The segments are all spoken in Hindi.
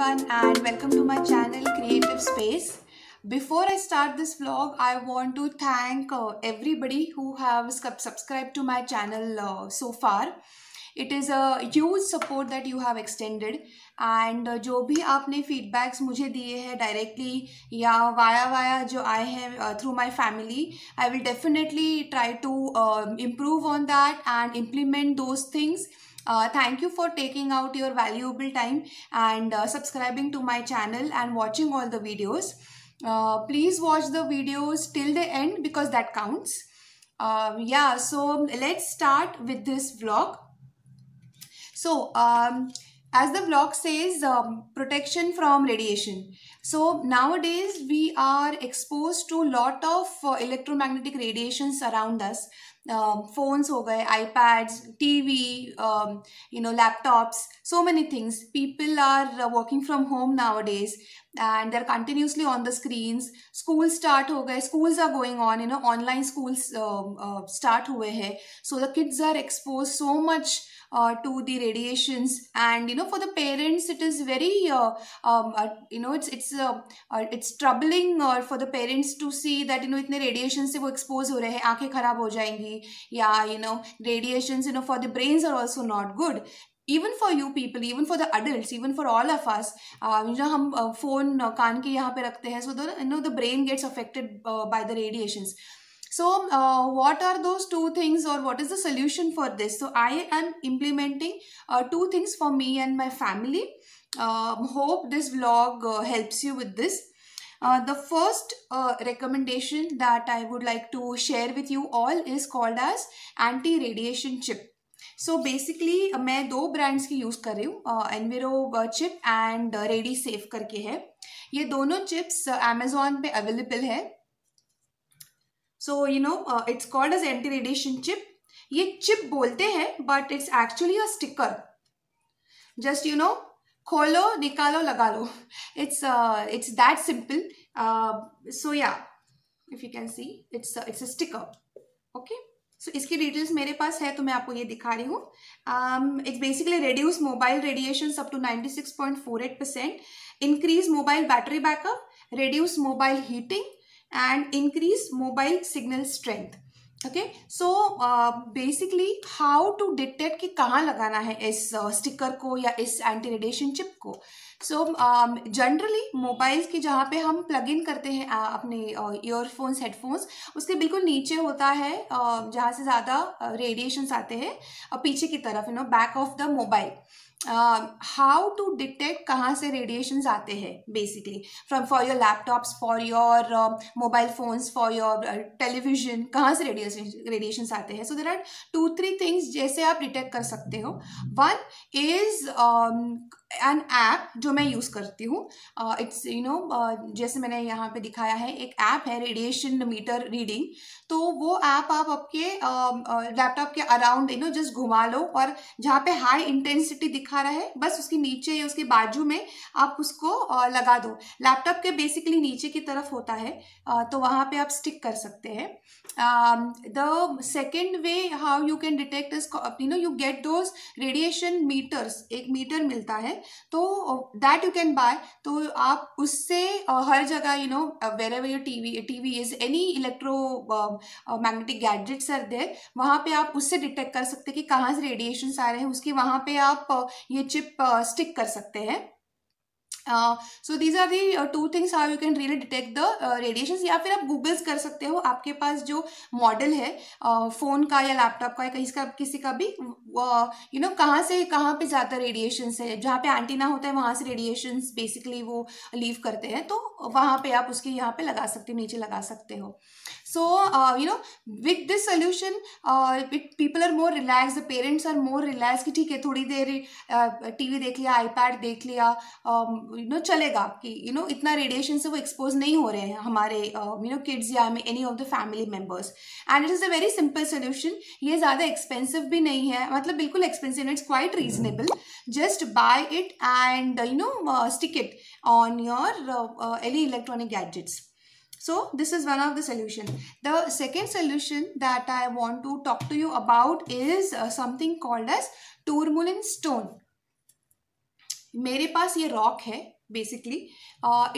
everyone and welcome to my channel Creative Space. Before I start this vlog, I want to thank uh, everybody who have subscribed to my channel uh, so far. It is a huge support that you have extended and uh, जो भी आपने feedbacks मुझे दिए हैं directly या वाया वाया जो आए हैं uh, through my family, I will definitely try to uh, improve on that and implement those things. Uh, thank you for taking out your valuable time and uh, subscribing to my channel and watching all the videos. Uh, please watch the videos till the end because that counts. Um, yeah, so let's start with this vlog. So, um, as the vlog says, um, protection from radiation. So nowadays we are exposed to lot of uh, electromagnetic radiations around us. Phones हो गए iPads TV you know laptops many things people are uh, working from home nowadays and they're continuously on the screens schools start ho gaye schools are going on you know online schools uh, uh, start hue hai so the kids are exposed so much uh, to the radiations and you know for the parents it is very uh, um, uh, you know it's it's uh, uh, it's troubling uh, for the parents to see that you know itne radiation se wo expose ho rahe hain aankheं खराब हो जाएँगी या you know radiations you know for the brains are also not good even for you people even for the adults even for all of us uh, you know हम phone कान के यहाँ पे रखते हैं so the you know the brain gets affected uh, by the radiations so uh, what are those two things or what is the solution for this? So I am implementing uh, two things for me and my family. Um, hope this vlog uh, helps you with this. Uh, the first uh, recommendation that I would like to share with you all is called as anti-radiation chip. So basically uh, मैं दो ब्रांड्स की यूज़ कर रही हूँ Enviro chip and Ready Safe करके है ये दोनों चिप्स अमेजोन पे अवेलेबल है so you know it's called as anti radiation chip ये चिप बोलते हैं but it's actually a sticker just you know खोलो, निकालो लगा लो it's it's that simple so yeah if you can see it's it's a sticker okay so इसकी डिटेल्स मेरे पास है तो मैं आपको ये दिखा रही हूँ. It's basically reduce mobile radiation up to 96.48 percent increase mobile battery backup reduce mobile heating and increase mobile signal strength okay so basically how to detect कि कहाँ लगाना है इस स्टिकर uh, को या इस एंटी रेडिएशन चिप को सो जनरली मोबाइल की जहाँ पे हम प्लग इन करते हैं uh, अपने ईयरफोन्स uh, हेडफोन्स उसके बिल्कुल नीचे होता है uh, जहाँ से ज़्यादा रेडिएशंस आते हैं uh, पीछे की तरफ़ you know back of the mobile how to detect कहाँ से रेडिएशन आते हैं basically from for your laptops for your mobile phones for your television कहाँ से रेडिएशन रेडिएशन आते हैं। So there are two three things जैसे आप डिटेक्ट कर सकते हो। वन इज़ एन ऐप जो मैं यूज़ करती हूँ। इट्स यू नो जैसे मैंने यहाँ पे दिखाया है एक ऐप है रेडिएशन मीटर रीडिंग तो वो ऐप आप आपके लैपटॉप के अराउंड यू नो जस्ट घुमा लो और जहाँ पे हाई इंटेंसिटी दिखा रहा है बस उसके नीचे या उसके बाजू में आप उसको uh, लगा दो। लैपटॉप के बेसिकली नीचे की तरफ़ होता है uh, तो वहाँ पर आप स्टिक कर सकते हैं। The second way how you can detect you know you get those radiation meters एक मीटर मिलता है तो दैट यू कैन बाय तो आप उससे uh, हर जगह you know wherever your T V is any electromagnetic gadgets are there वहाँ पे आप उससे डिटेक्ट कर सकते हैं कि कहाँ से रेडिएशन आ रहे हैं। उसकी वहाँ पे आप uh, ये चिप स्टिक uh, कर सकते हैं। So these are the two things how you can really detect the radiation या फिर आप गूगल्स कर सकते हो आपके पास जो मॉडल है फ़ोन uh, का या लैपटॉप का या कहीं का किसी का भी यू नो कहाँ से कहाँ पे ज़्यादा रेडिएशन है जहाँ पे एंटीना होता है वहाँ से रेडिएशन बेसिकली वो लीव करते हैं तो वहाँ पे आप उसके यहाँ पे लगा सकते हो नीचे लगा सकते हो। So you know with this solution people are more relax the parents are more relax कि ठीक है थोड़ी देर टीवी uh, देख लिया आईपैड देख लिया यू नो चलेगा कि यू नो इतना रेडिएशन से वो एक्सपोज नहीं हो रहे हैं हमारे यू नो किड्स या any of the family members and it is a very simple solution ये ज़्यादा एक्सपेंसिव भी नहीं है मतलब बिल्कुल expensive it's quite reasonable just buy it and you know stick it on your any electronic gadgets so this is one of the solution the second solution that i want to talk to you about is uh, something called as tourmaline stone मेरे पास ये रॉक है basically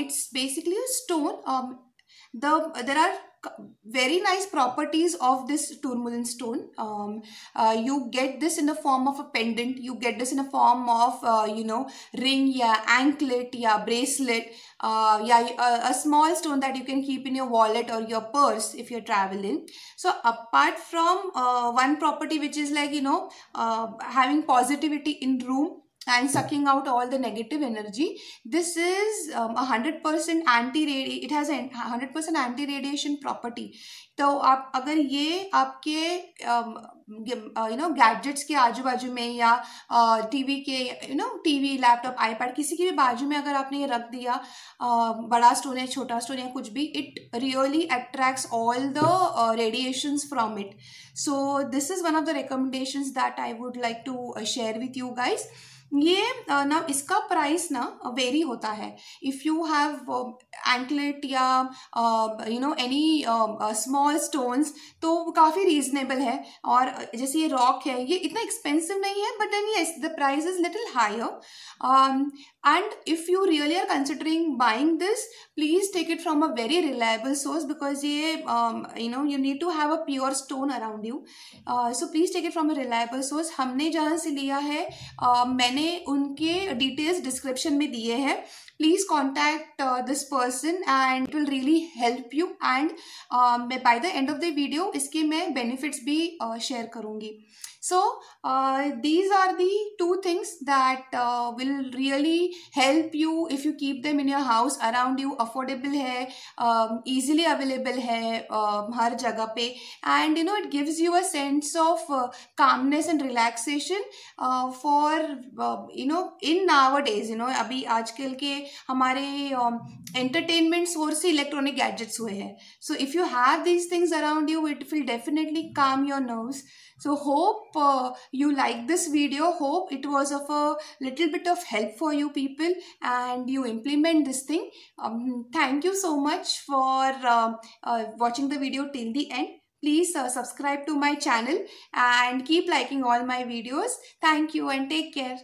it's basically stone the there are very nice properties of this tourmaline stone. Um, uh, you get this in the form of a pendant. You get this in a form of uh, you know ring yeah anklet yeah bracelet. Uh, yeah a, a, small stone that you can keep in your wallet or your purse if you're traveling. So apart from uh, one property which is like you know uh, having positivity in room and sucking out all the negative energy. This is um, a hundred percent anti radi it has a hundred percent anti radiation property. तो आप अगर ये आपके यू नो गैजेट्स के आजू बाजू में या टीवी के you know TV laptop iPad किसी के भी बाजू में अगर आपने ये रख दिया बड़ा स्टोन या छोटा स्टोन या कुछ भी it really attracts all the radiations from it so this is one of the recommendations that I would like to share with you guys ये ना इसका प्राइस ना वेरी होता है। इफ़ यू हैव एंकलेट या you know any small stones तो काफ़ी रीजनेबल है। और जैसे ये रॉक है ये इतना एक्सपेंसिव नहीं है but then yes the price is little higher and if you really are considering buying this please take it from a very reliable source because ये you know you need to have a pure stone around you so please take it from a reliable source हमने जहाँ से लिया है uh, मैंने मैंने उनके डिटेल्स डिस्क्रिप्शन में दिए हैं। Please contact this person and it will really help you and मैं by the end of the video इसके मैं बेनिफिट्स भी uh, करूँगी So uh, these are the two things that uh, will really help you if you keep them in your house around you affordable hai um, easily available hai um, har jagah pe and you know it gives you a sense of uh, calmness and relaxation uh, for uh, you know in nowadays you know अभी आजकल के हमारे एंटरटेनमेंट सोर्स से इलेक्ट्रॉनिक गैजेट्स हुए हैं so if you have these things around you it will definitely calm your nerves so hope uh, you like this video hope it was of a little bit of help for you people and you implement this thing um, thank you so much for uh, uh, watching the video till the end please uh, subscribe to my channel and keep liking all my videos thank you and take care